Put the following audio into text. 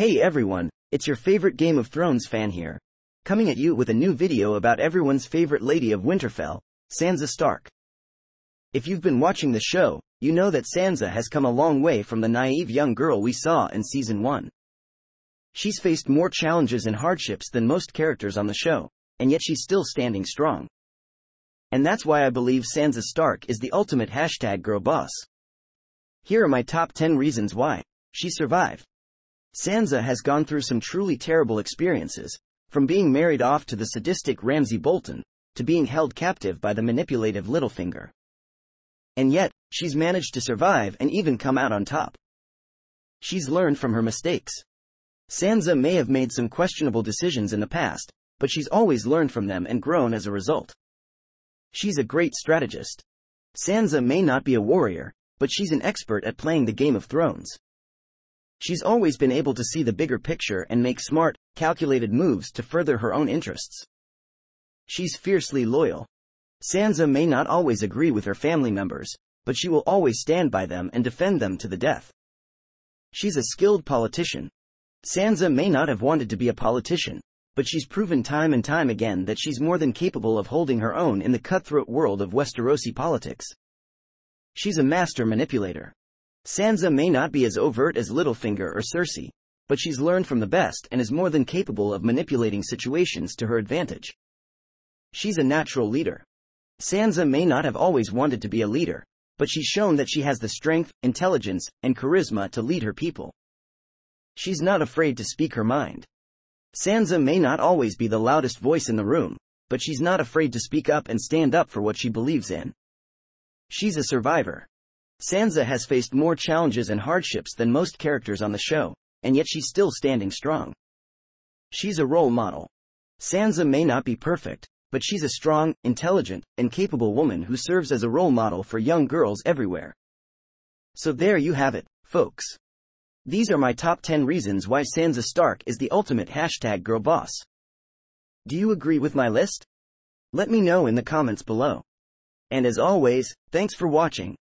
Hey everyone, it's your favorite Game of Thrones fan here. Coming at you with a new video about everyone's favorite lady of Winterfell, Sansa Stark. If you've been watching the show, you know that Sansa has come a long way from the naive young girl we saw in season 1. She's faced more challenges and hardships than most characters on the show, and yet she's still standing strong. And that's why I believe Sansa Stark is the ultimate hashtag girl boss. Here are my top 10 reasons why she survived. Sansa has gone through some truly terrible experiences, from being married off to the sadistic Ramsay Bolton, to being held captive by the manipulative Littlefinger. And yet, she's managed to survive and even come out on top. She's learned from her mistakes. Sansa may have made some questionable decisions in the past, but she's always learned from them and grown as a result. She's a great strategist. Sansa may not be a warrior, but she's an expert at playing the Game of Thrones. She's always been able to see the bigger picture and make smart, calculated moves to further her own interests. She's fiercely loyal. Sansa may not always agree with her family members, but she will always stand by them and defend them to the death. She's a skilled politician. Sansa may not have wanted to be a politician, but she's proven time and time again that she's more than capable of holding her own in the cutthroat world of Westerosi politics. She's a master manipulator. Sansa may not be as overt as Littlefinger or Cersei, but she's learned from the best and is more than capable of manipulating situations to her advantage. She's a natural leader. Sansa may not have always wanted to be a leader, but she's shown that she has the strength, intelligence, and charisma to lead her people. She's not afraid to speak her mind. Sansa may not always be the loudest voice in the room, but she's not afraid to speak up and stand up for what she believes in. She's a survivor. Sansa has faced more challenges and hardships than most characters on the show, and yet she's still standing strong. She's a role model. Sansa may not be perfect, but she's a strong, intelligent, and capable woman who serves as a role model for young girls everywhere. So there you have it, folks. These are my top 10 reasons why Sansa Stark is the ultimate hashtag girl boss. Do you agree with my list? Let me know in the comments below. And as always, thanks for watching.